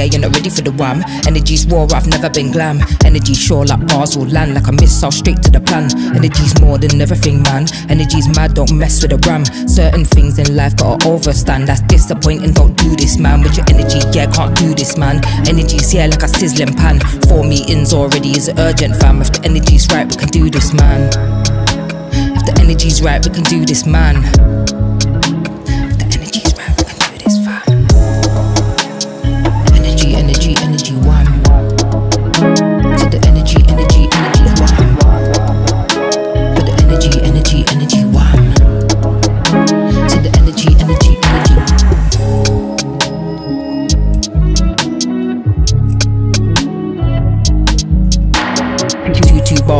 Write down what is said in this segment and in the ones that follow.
Here, you're not ready for the wham. Energy's war, I've never been glam. Energy sure like bars will land, like a missile straight to the plan. Energy's more than everything, man. Energy's mad, don't mess with the ram. Certain things in life gotta overstand. That's disappointing, don't do this, man. With your energy, yeah, can't do this, man. Energy's here like a sizzling pan. Four meetings already is urgent, fam. If the energy's right, we can do this, man. If the energy's right, we can do this, man.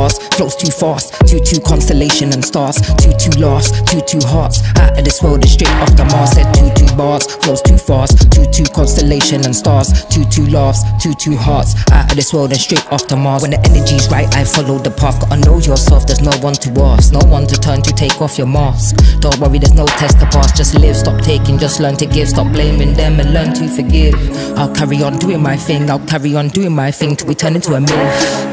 Bars, flows too fast. Two two constellation and stars. Two two laughs, two two hearts. Out of this world, is straight off the Mars. Said two two bars, flows too fast. Two two constellation and stars. Two two laughs, two two hearts. Out of this world and straight off the Mars. When the energy's right, I follow the path. Gotta know yourself. There's no one to ask, no one to turn to. Take off your mask. Don't worry, there's no test to pass. Just live, stop taking, just learn to give. Stop blaming them and learn to forgive. I'll carry on doing my thing. I'll carry on doing my thing till we turn into a myth.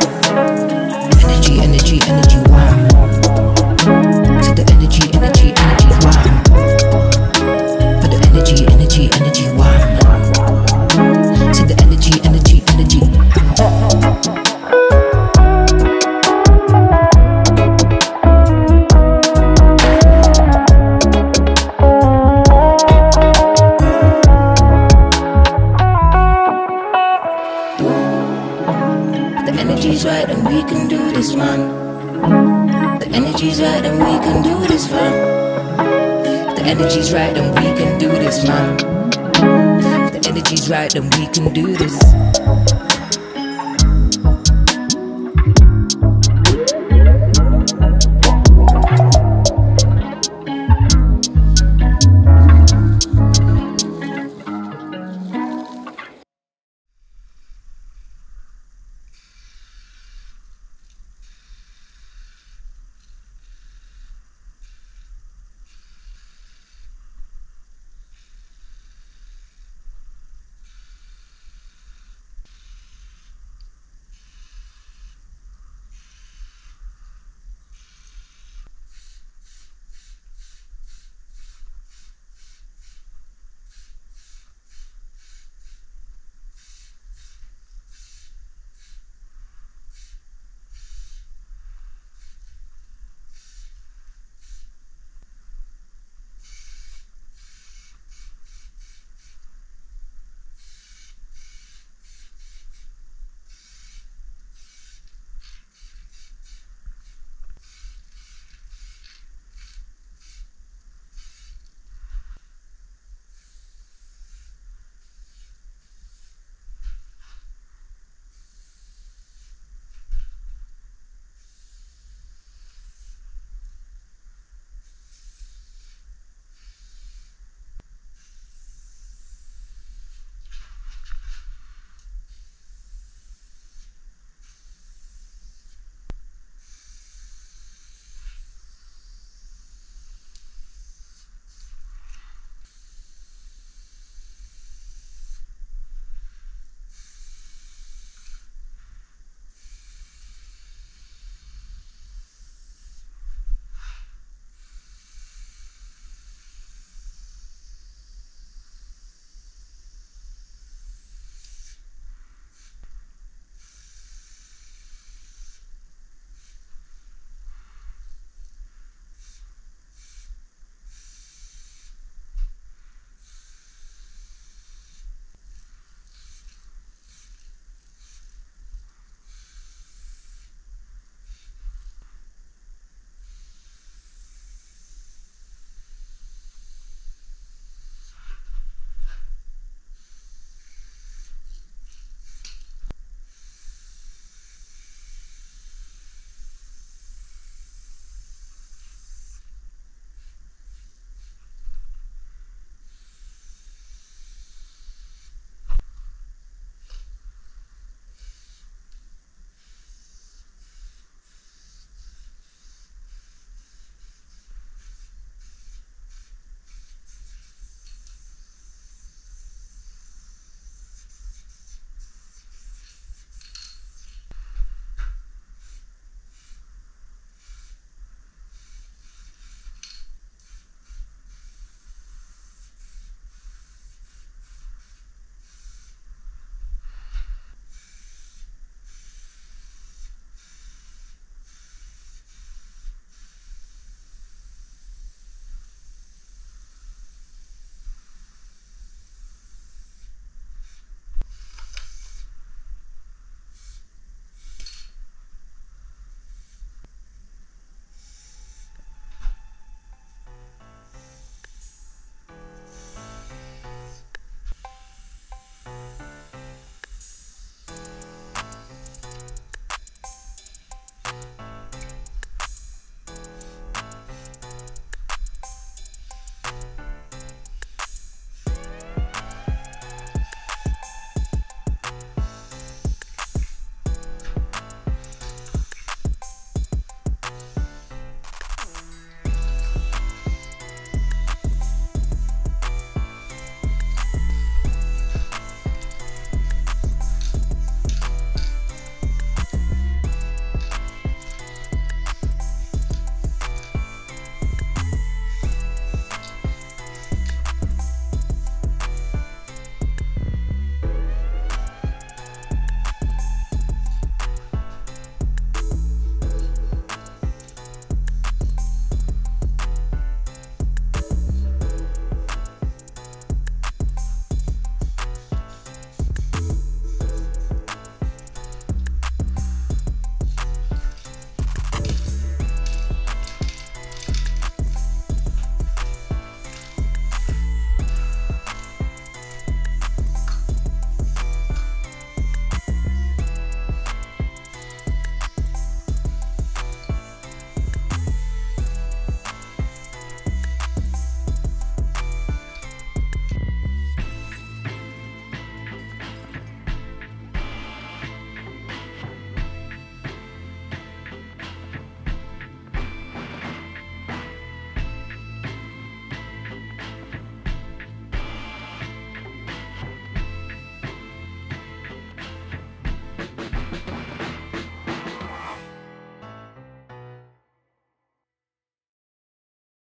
Energy, energy, energy, wham. To the energy, energy, energy, wham. For the energy, energy, energy, energy's right and we can do this, man. If the energy's right then we can do this.